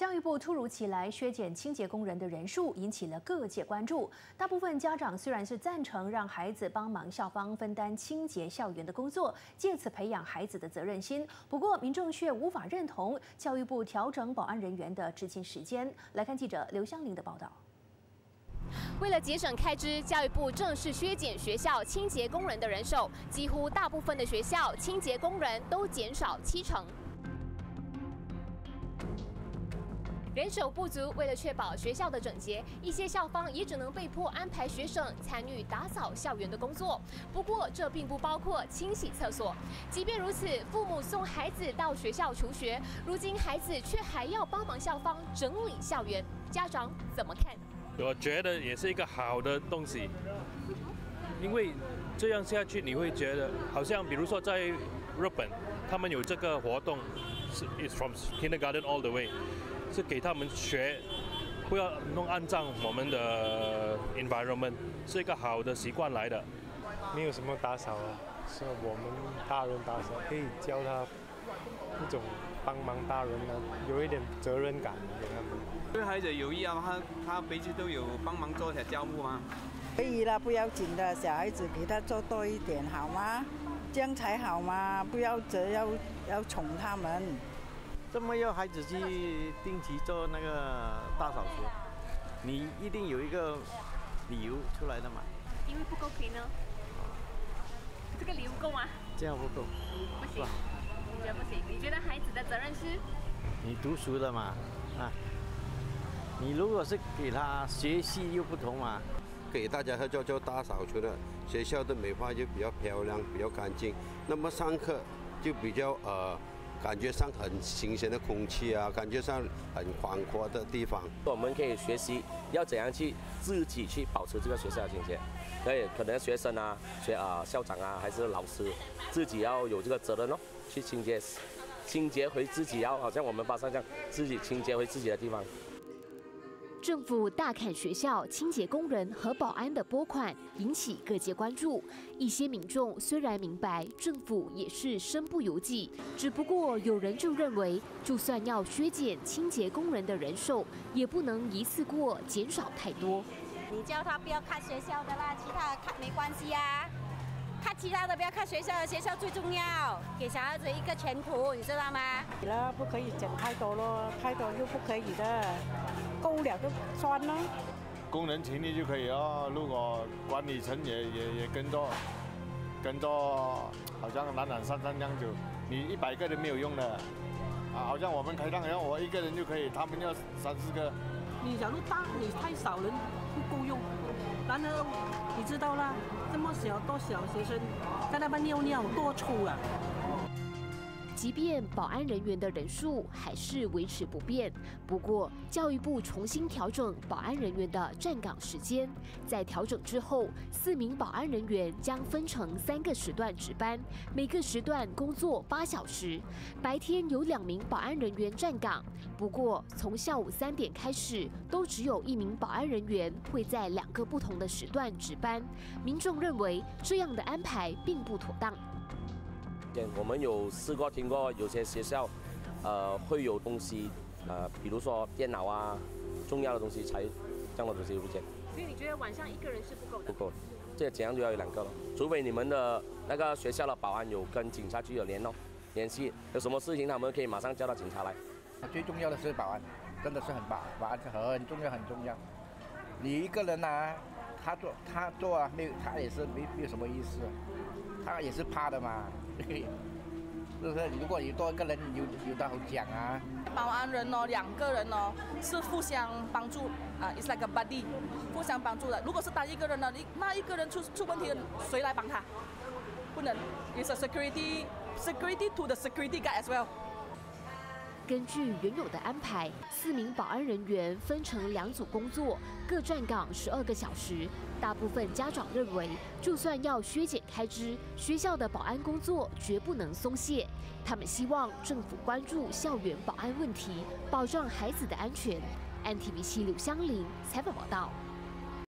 教育部突如其来削减清洁工人的人数，引起了各界关注。大部分家长虽然是赞成让孩子帮忙校方分担清洁校园的工作，借此培养孩子的责任心，不过民众却无法认同教育部调整保安人员的执勤时间。来看记者刘香玲的报道。为了节省开支，教育部正式削减学校清洁工人的人手，几乎大部分的学校清洁工人都减少七成。人手不足，为了确保学校的整洁，一些校方也只能被迫安排学生参与打扫校园的工作。不过，这并不包括清洗厕所。即便如此，父母送孩子到学校求学，如今孩子却还要帮忙校方整理校园，家长怎么看？我觉得也是一个好的东西，因为这样下去你会觉得，好像比如说在日本，他们有这个活动，是 is from kindergarten all the way。是给他们学，不要弄按照我们的 environment，是一个好的习惯来的。没有什么打扫啊，是我们大人打扫，可以教他一种帮忙大人的，有一点责任感给他们。对孩子有益啊，他他彼此都有帮忙做下家务吗？可以啦，不要紧的，小孩子给他做多一点好吗？这样才好嘛，不要责要要宠他们。这么要孩子去定期做那个大扫除，你一定有一个理由出来的嘛？因为不够平呢。这个理由够吗？这样不够。不行，你觉得不行？你觉得孩子的责任是？你读书的嘛，啊，你如果是给他学习又不同嘛，给大家做做大扫除的，学校的美化就比较漂亮、比较干净。那么上课就比较呃。感觉上很新鲜的空气啊，感觉上很宽阔的地方。我们可以学习要怎样去自己去保持这个学校的清洁。所以可能学生啊、学啊校长啊还是老师，自己要有这个责任哦，去清洁，清洁回自己要，好像我们班上这样，自己清洁回自己的地方。政府大砍学校清洁工人和保安的拨款，引起各界关注。一些民众虽然明白政府也是身不由己，只不过有人就认为，就算要削减清洁工人的人手，也不能一次过减少太多。你叫他不要看学校的啦，其他看没关系啊。看其他的，不要看学校，学校最重要，给小孩子一个前途，你知道吗？了，不可以讲太多咯，太多又不可以的，够了就算了。工人勤力就可以哦，如果管理层也也也跟着，跟着，好像懒懒散散这样子，你一百个人没有用的，啊，好像我们开档一样，我一个人就可以，他们要三四个。你假如大，你太少人不够用。然后你知道啦，这么小多小学生在那边尿尿多臭啊！即便保安人员的人数还是维持不变，不过教育部重新调整保安人员的站岗时间。在调整之后，四名保安人员将分成三个时段值班，每个时段工作八小时。白天有两名保安人员站岗，不过从下午三点开始，都只有一名保安人员会在两个不同的时段值班。民众认为这样的安排并不妥当。我们有试过听过有些学校，呃，会有东西，呃，比如说电脑啊，重要的东西才这样的东西不见。所以你觉得晚上一个人是不够的？不够，这怎样就要有两个了。除非你们的那个学校的保安有跟警察局有联络联系，有什么事情他们可以马上叫到警察来。最重要的是保安，真的是很保保安是很重要很重要。你一个人啊，他做他做啊，没有他也是没没有什么意思，他也是怕的嘛。是不是？如果你多一个人，有有的好讲啊。保安人哦，两个人哦，是互相帮助啊，is like a buddy，互相帮助的。如果是单一个人呢，你那一个人出出问题了，谁来帮他？不能，is a security security to the security guy as well。根据原有的安排，四名保安人员分成两组工作，各站岗十二个小时。大部分家长认为，就算要削减开支，学校的保安工作绝不能松懈。他们希望政府关注校园保安问题，保障孩子的安全。安 TV 七刘香林采访报道。